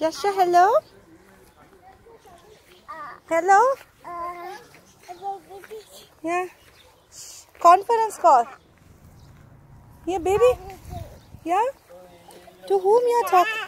Yasha, hello? Hello? Yeah. Conference call. Yeah, baby? Yeah? To whom you're talking?